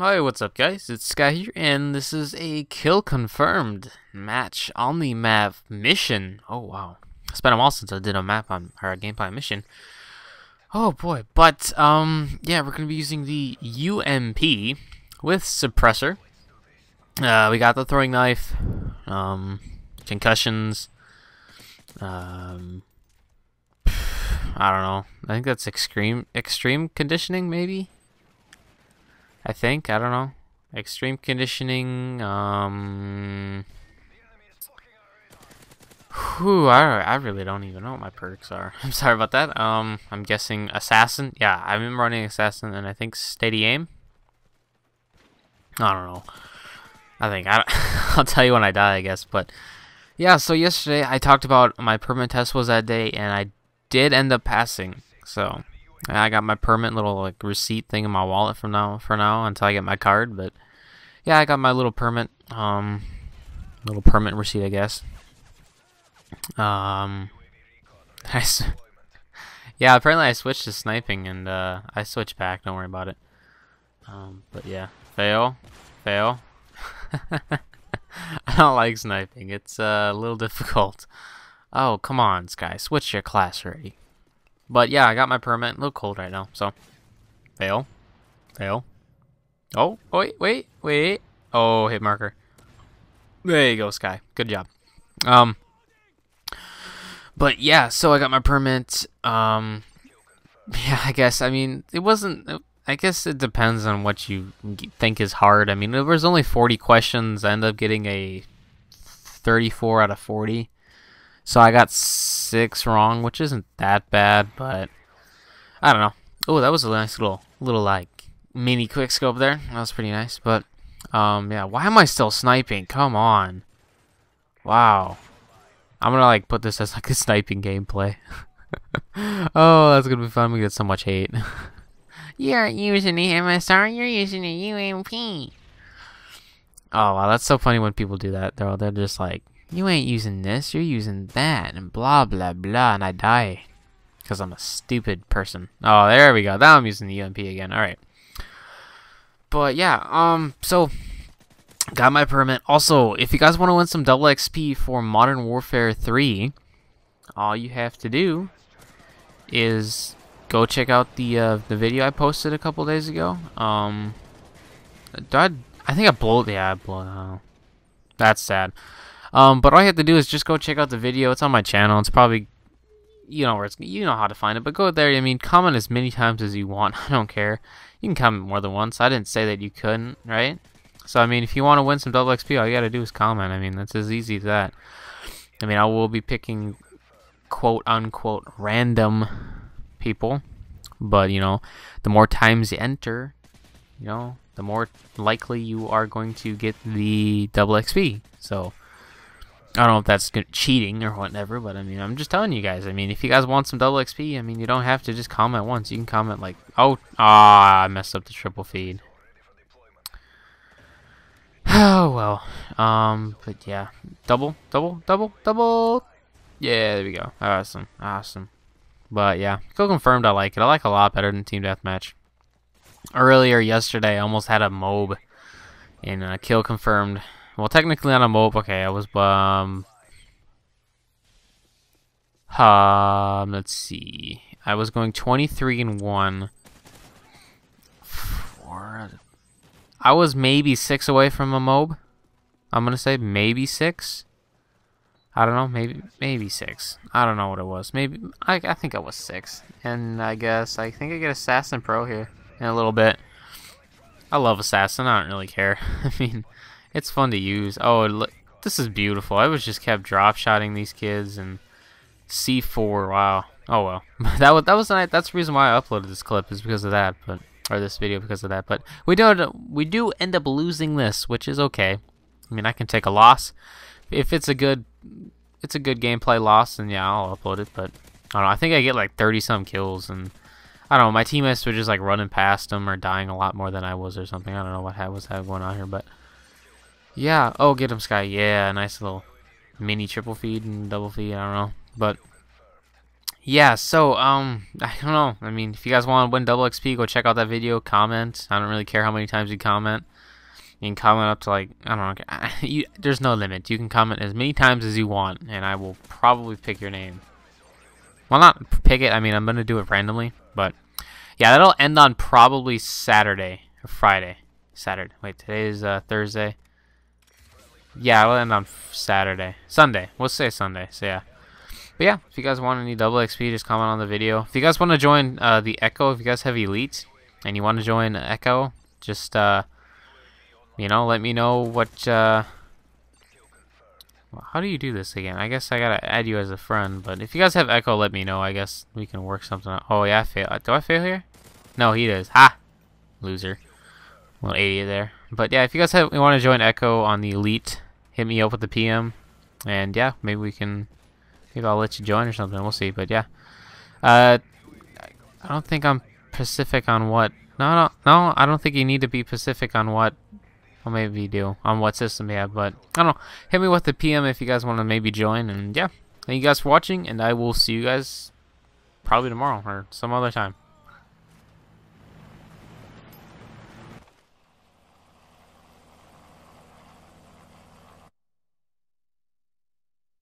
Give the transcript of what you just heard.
Hi, what's up guys? It's Sky here, and this is a kill confirmed match on the map mission. Oh wow. It's been a while since I did a map on our gameplay mission. Oh boy, but um yeah, we're gonna be using the UMP with suppressor. Uh we got the throwing knife, um concussions, um I don't know. I think that's extreme extreme conditioning maybe? I think. I don't know. Extreme conditioning. Um. Whew, I, I really don't even know what my perks are. I'm sorry about that. Um, I'm guessing assassin. Yeah, I've been running assassin, and I think steady aim. I don't know. I think I. I'll tell you when I die, I guess. But yeah, so yesterday I talked about my permit test was that day, and I did end up passing. So I got my permit little like receipt thing in my wallet from now for now until I get my card. But yeah, I got my little permit, um, little permit receipt, I guess. Um, I yeah, apparently I switched to sniping and uh, I switched back. Don't worry about it. Um, but yeah, fail, fail. I don't like sniping. It's uh, a little difficult. Oh, come on, Sky. Switch your class already. But yeah, I got my permit. A little cold right now, so fail, fail. Oh, wait, wait, wait. Oh, hit marker. There you go, Sky. Good job. Um, but yeah, so I got my permit. Um, yeah, I guess. I mean, it wasn't. I guess it depends on what you think is hard. I mean, there was only 40 questions. I ended up getting a 34 out of 40. So I got six wrong, which isn't that bad, but I don't know. Oh, that was a nice little, little like mini quick scope there. That was pretty nice. But um, yeah. Why am I still sniping? Come on. Wow. I'm gonna like put this as like a sniping gameplay. oh, that's gonna be fun. We get so much hate. you aren't using the MSR. You're using the UMP. Oh wow, that's so funny when people do that. They're they're just like, you ain't using this, you're using that, and blah blah blah, and I die. Because I'm a stupid person. Oh, there we go. Now I'm using the UMP again. Alright. But yeah, um, so got my permit. Also, if you guys want to win some double XP for Modern Warfare 3, all you have to do is go check out the uh, the video I posted a couple days ago. Um, I, I think I blew. Yeah, I blew. That's sad. Um, but all you have to do is just go check out the video. It's on my channel. It's probably you know where it's you know how to find it. But go there. I mean, comment as many times as you want. I don't care. You can comment more than once. I didn't say that you couldn't, right? So I mean, if you want to win some double XP, all you gotta do is comment. I mean, that's as easy as that. I mean, I will be picking quote unquote random people, but you know, the more times you enter, you know, the more likely you are going to get the double XP. So. I don't know if that's cheating or whatever, but I mean, I'm just telling you guys. I mean, if you guys want some double XP, I mean, you don't have to just comment once. You can comment like, oh, ah, I messed up the triple feed. Oh, well. Um, but yeah. Double, double, double, double. Yeah, there we go. Awesome, awesome. But yeah, kill confirmed I like it. I like it a lot better than Team Deathmatch. Earlier yesterday, I almost had a MOAB in uh, kill confirmed well, technically on a MOAB, okay, I was, um... Um, let's see. I was going 23 and 1. Four. I was maybe 6 away from a MOAB. I'm going to say maybe 6. I don't know, maybe maybe 6. I don't know what it was. Maybe, I, I think I was 6. And I guess, I think I get Assassin Pro here in a little bit. I love Assassin, I don't really care. I mean... It's fun to use. Oh, this is beautiful. I was just kept drop shotting these kids and C4. Wow. Oh well. that was that was that's the reason why I uploaded this clip is because of that, but or this video because of that. But we do we do end up losing this, which is okay. I mean, I can take a loss if it's a good it's a good gameplay loss, then yeah, I'll upload it. But I don't know. I think I get like 30 some kills, and I don't know. My teammates were just like running past them or dying a lot more than I was or something. I don't know what was going on here, but yeah. Oh, get him, Sky. Yeah, nice little mini triple feed and double feed. I don't know. But, yeah, so um, I don't know. I mean, if you guys want to win double XP, go check out that video. Comment. I don't really care how many times you comment. You can comment up to like I don't know. You, there's no limit. You can comment as many times as you want, and I will probably pick your name. Well, not pick it. I mean, I'm gonna do it randomly, but yeah, that'll end on probably Saturday or Friday. Saturday. Wait, today is uh, Thursday. Yeah, it'll end on Saturday. Sunday. We'll say Sunday. So yeah. But yeah, if you guys want any double XP, just comment on the video. If you guys want to join uh, the Echo, if you guys have Elite and you want to join Echo, just uh, you know, let me know what. Uh, how do you do this again? I guess I gotta add you as a friend. But if you guys have Echo, let me know. I guess we can work something out. Oh yeah, I fail. Do I fail here? No, he does. Ha, loser. Little idiot there. But yeah, if you guys have, want to join Echo on the Elite, hit me up with the PM, and yeah, maybe we can Maybe I'll let you join or something. We'll see. But yeah, uh, I don't think I'm specific on what. No, no, no. I don't think you need to be specific on what. Well, maybe you do on what system you have. But I don't know. Hit me with the PM if you guys want to maybe join. And yeah, thank you guys for watching, and I will see you guys probably tomorrow or some other time.